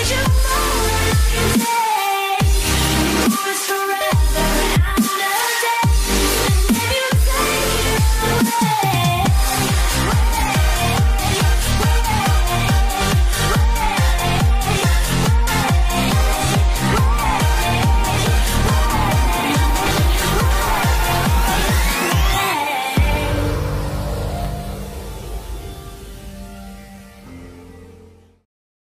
need you more.